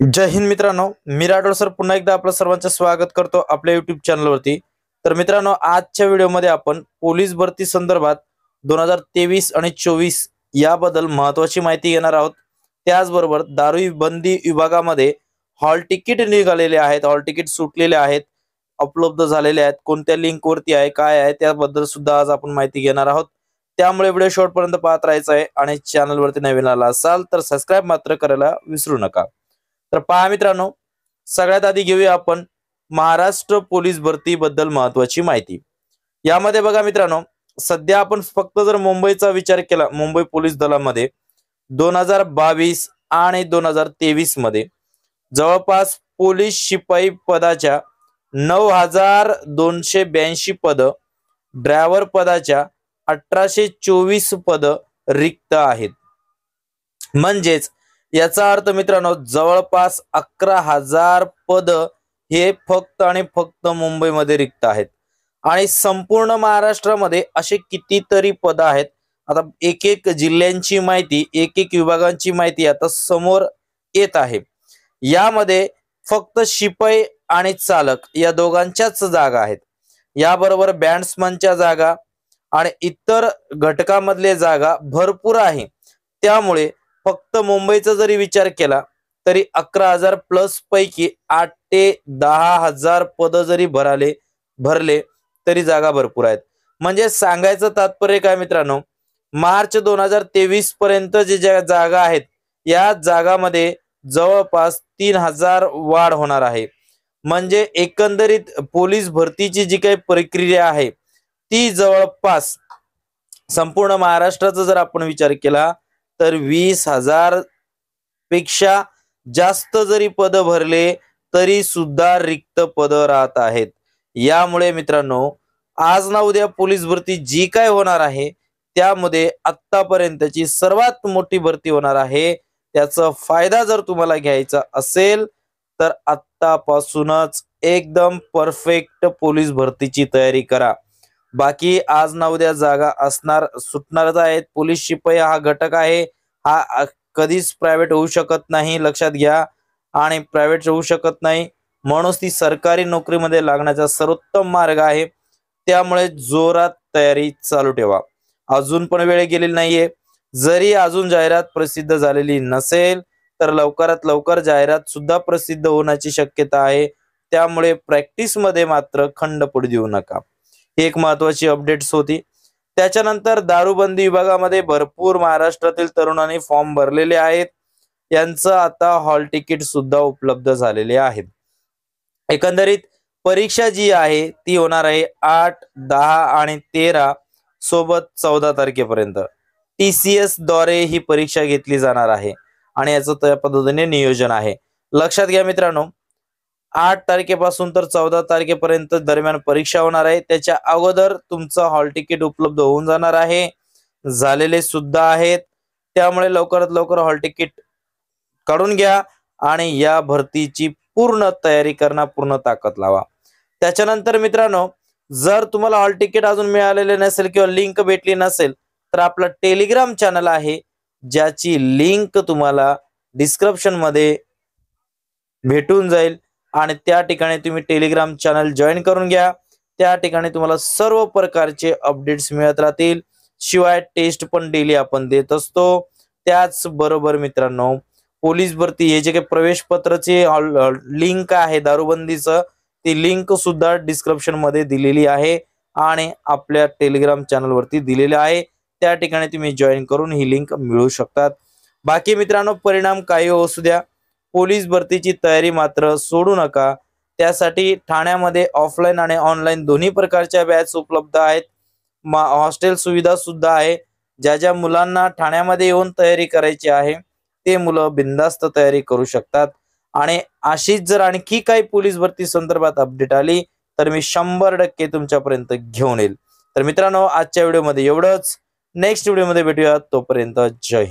जय हिंद मित्रांनो मी राठोड सर पुन्हा एकदा आपलं सर्वांचं स्वागत करतो आपल्या युट्यूब चॅनलवरती तर मित्रांनो आजच्या व्हिडिओमध्ये आपण पोलीस भरती संदर्भात दोन हजार तेवीस आणि चोवीस याबद्दल महत्वाची माहिती घेणार आहोत. त्याचबरोबर दारू बंदी विभागामध्ये हॉल तिकीट निघालेले आहेत हॉल तिकीट सुटलेले आहेत उपलब्ध झालेले आहेत कोणत्या लिंकवरती आहे काय आहे त्याबद्दल सुद्धा आज आपण माहिती घेणार आहोत. त्यामुळे व्हिडिओ शेवटपर्यंत पाहत राहायचं आहे आणि चॅनलवरती नवीन आला असाल तर सबस्क्राईब मात्र करायला विसरू नका. तर पहा मित्रांनो सगळ्यात आधी घेऊया आपण महाराष्ट्र पोलीस भरती बद्दल महत्वाची माहिती. यामध्ये बघा मित्रांनो सध्या आपण फक्त जर मुंबईचा विचार केला मुंबई पोलीस दलामध्ये दोन हजार बावीस आणि दोन हजार तेवीसमध्ये जवळपास पोलीस शिपाई पदाच्या नऊ हजार दोनशे ब्याऐंशी पद ड्रायव्हर पदाच्या अठराशे चोवीस पद रिक्त आहेत. म्हणजेच याचा अर्थ मित्रांनो जवळपास अकरा हजार पद हे फक्त आणि फक्त मुंबईमध्ये रिक्त आहेत. आणि संपूर्ण महाराष्ट्रामध्ये असे कितीतरी पद आहेत. आता एक एक जिल्ह्यांची माहिती एक एक विभागांची माहिती आता समोर येत आहे. यामध्ये फक्त शिपाई आणि चालक या दोघांच्याच जागा आहेत. याबरोबर बँड्समनच्या जागा आणि इतर घटकामधले जागा भरपूर आहे. त्यामुळे फक्त मुंबईचा जरी विचार केला तरी अकरा हजार प्लस पैकी आठ ते दहा हजार पद जरी भराले भरले तरी जागा भरपूर आहेत. म्हणजे सांगायचं तात्पर्य काय मित्रांनो? मार्च दोन हजार तेवीस पर्यंत जे ज्या जागा आहेत या जागामध्ये जवळपास तीन हजार वाढ होणार आहे. म्हणजे एकंदरीत पोलीस भरतीची जी काही प्रक्रिया आहे ती जवळपास संपूर्ण महाराष्ट्राचा जर आपण विचार केला तर वीस हजारपेक्षा जास्त जरी पद भरले तरी सुद्धा रिक्त पद राहत आहेत. यामुळे मित्रांनो आज ना उद्या पोलीस भरती जी काय होणार आहे त्यामध्ये आतापर्यंतची सर्वात मोठी भरती होणार आहे. त्याचा फायदा जर तुम्हाला घ्यायचा असेल तर आत्तापासूनच एकदम परफेक्ट पोलीस भरतीची तयारी करा. बाकी आज ना उद्या जागा असणार सुटणारच आहेत. पोलीस शिपाई हा घटक आहे. हा कधीच प्रायव्हेट होऊ शकत नाही लक्षात घ्या. आणि प्रायव्हेट होऊ शकत नाही. म्हणून ती सरकारी नोकरीमध्ये लागण्याचा सर्वोत्तम मार्ग आहे. त्यामुळे जोरात तयारी चालू ठेवा. अजून पण वेळ गेलेली नाहीये. जरी अजून जाहिरात प्रसिद्ध झालेली नसेल तर लवकरात लवकर जाहिरात सुद्धा प्रसिद्ध होण्याची शक्यता आहे. त्यामुळे प्रॅक्टिसमध्ये मात्र खंड पडू देऊ नका. ही एक महत्वाची अपडेट्स होती. त्याच्यानंतर दारूबंदी विभागामध्ये भरपूर महाराष्ट्रातील तरुणांनी फॉर्म भरलेले आहेत. यांचं आता हॉल तिकीट सुद्धा उपलब्ध झालेले आहेत. एकंदरीत परीक्षा जी आहे ती होणार आहे आठ दहा आणि तेरा सोबत चौदा तारखेपर्यंत. टी सी एसद्वारे ही परीक्षा घेतली जाणार आहे. आणि याचं त्या पद्धतीने नियोजन आहे. लक्षात घ्या मित्रांनो आठ तारखेपासून तर चौदा तारखेपर्यंत दरम्यान परीक्षा होणार आहे. त्याच्या अगोदर तुमचं हॉल तिकीट उपलब्ध होऊन जाणार आहे. झालेले सुद्धा आहेत. त्यामुळे लवकरात लवकर हॉल तिकीट काढून घ्या आणि या भरतीची पूर्ण तयारी करणं पूर्ण ताकद लावा. त्याच्यानंतर मित्रांनो जर तुम्हाला हॉल तिकीट अजून मिळालेले नसेल किंवा लिंक भेटली नसेल तर आपला टेलिग्राम चॅनल आहे ज्याची लिंक तुम्हाला डिस्क्रिप्शनमध्ये भेटून जाईल. आणि त्या ठिकाणी तुम्ही टेलिग्राम चॅनल जॉईन करून घ्या. त्या ठिकाणी तुम्हाला सर्व प्रकारचे अपडेट्स मिळत राहतील. शिवाय टेस्ट पण डेली आपण देत असतो. त्याच बरोबर मित्रांनो पोलीस भरती हे जे काही प्रवेश पत्राचे लिंक आहे दारूबंदीचं ती लिंक सुद्धा डिस्क्रिप्शनमध्ये दिलेली आहे आणि आपल्या टेलिग्राम चॅनलवरती दिलेली आहे. त्या ठिकाणी तुम्ही जॉईन करून ही लिंक मिळू शकतात. बाकी मित्रांनो परिणाम काही असू द्या. पोलीस भरतीची तयारी मात्र सोडू नका. त्यासाठी ठाण्यामध्ये ऑफलाईन आणि ऑनलाईन दोन्ही प्रकारच्या बॅच उपलब्ध आहेत. हॉस्टेल सुविधा सुद्धा आहे. ज्या ज्या मुलांना ठाण्यामध्ये येऊन तयारी करायची आहे ते मुलं बिंदास्त तयारी करू शकतात. आणि अशीच जर आणखी काही पोलीस भरती संदर्भात अपडेट आली तर मी शंभर टक्के तुमच्यापर्यंत घेऊन येईल. तर मित्रांनो आजच्या व्हिडिओमध्ये एवढंच. नेक्स्ट व्हिडिओमध्ये भेटूया. तोपर्यंत जय